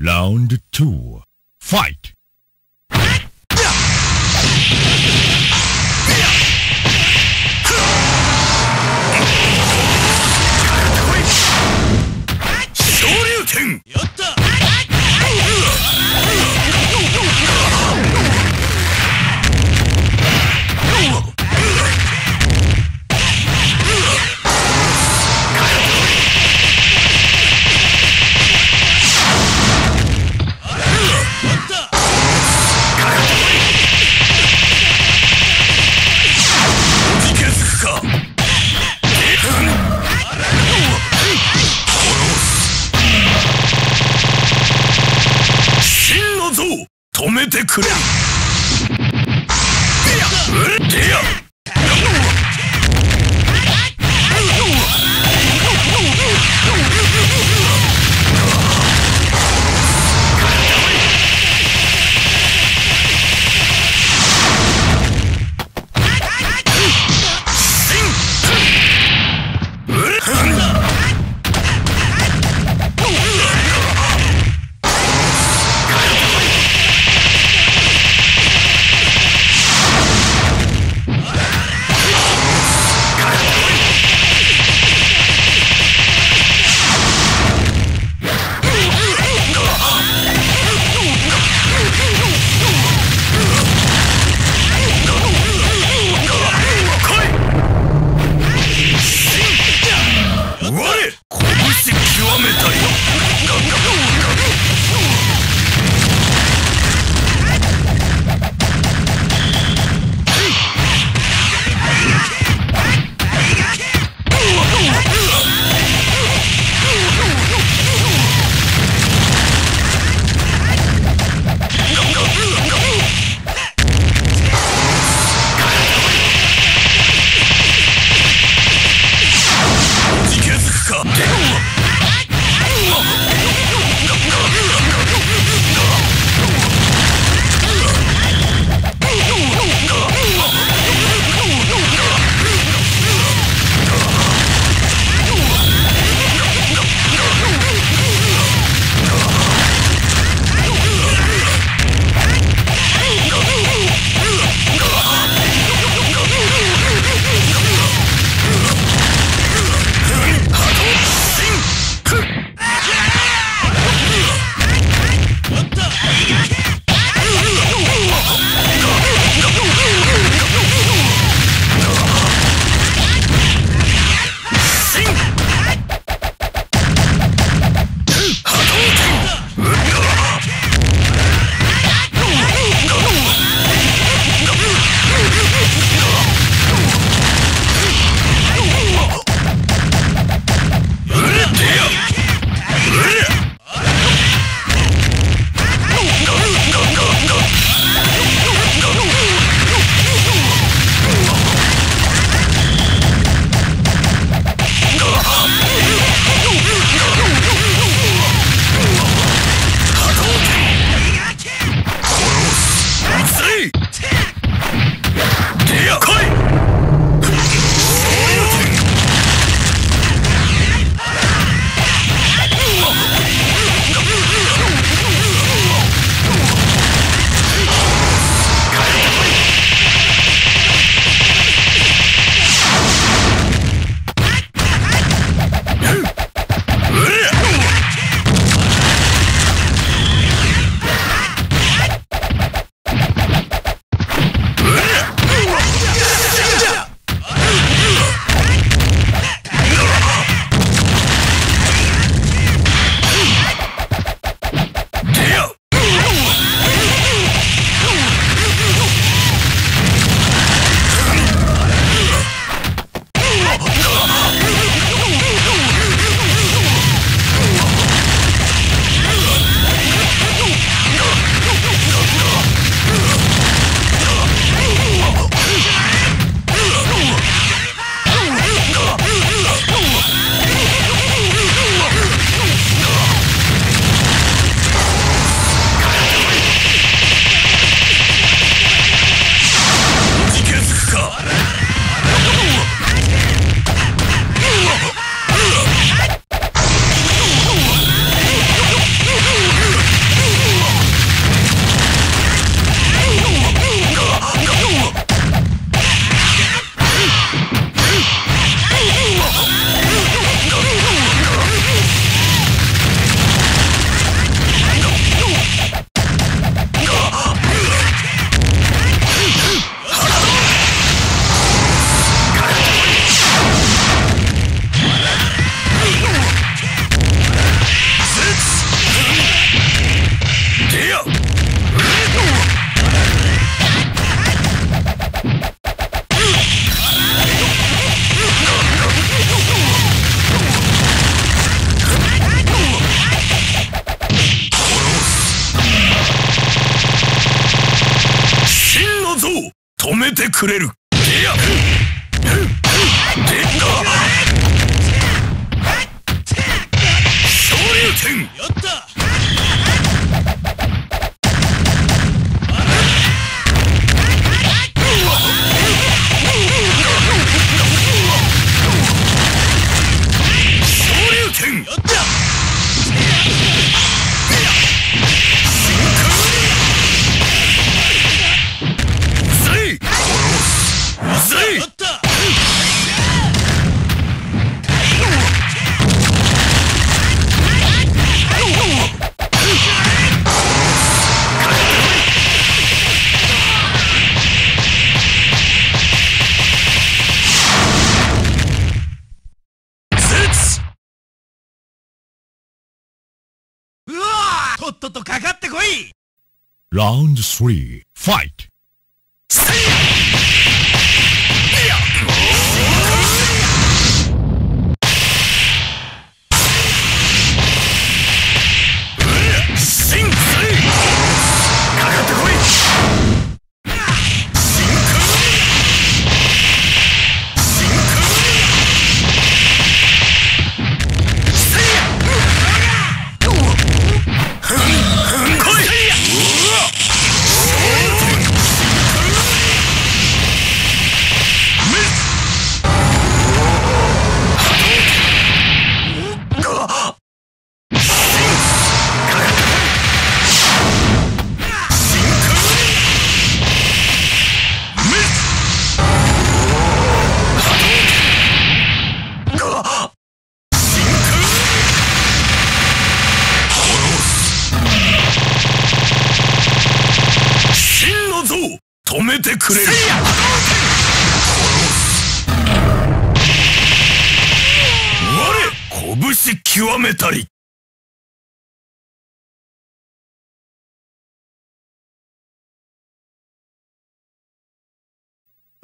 Round two, fight! Yeah! Round 3. Fight!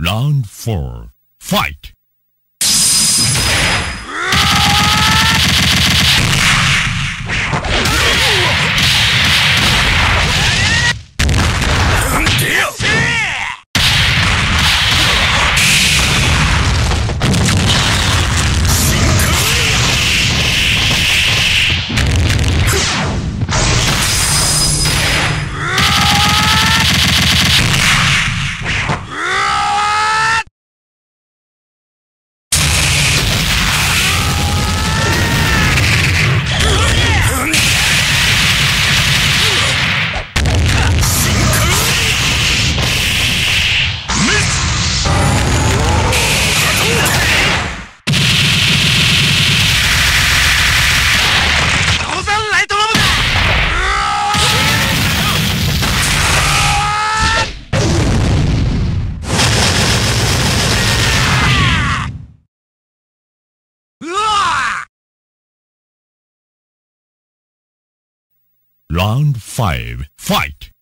Round 4. Fight! Round 5. Fight!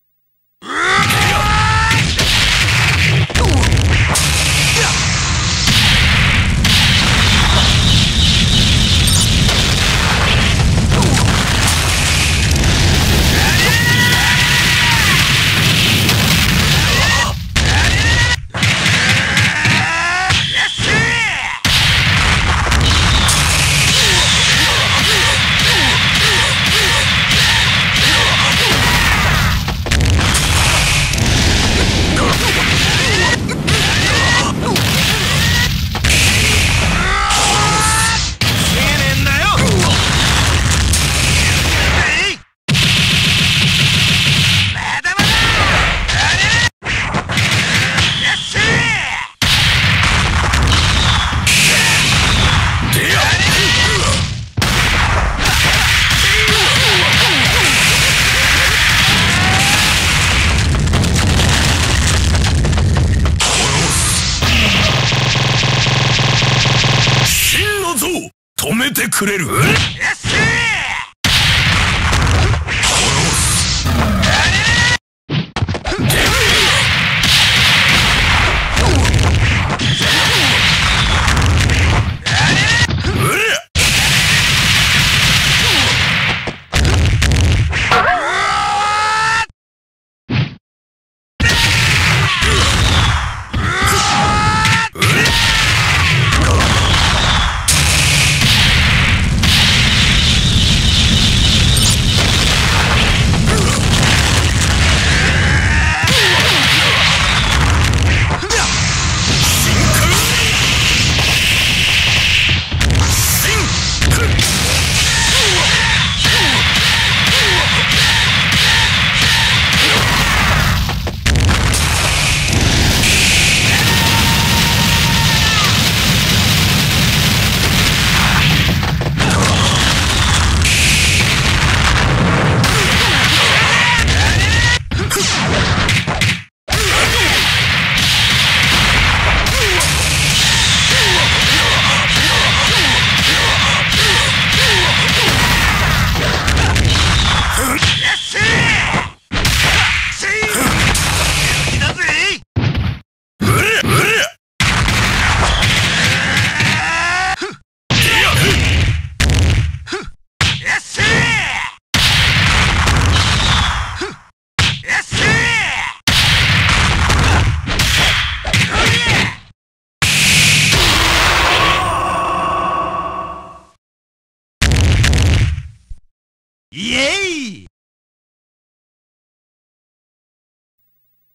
てくれる？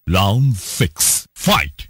Round six. Fight!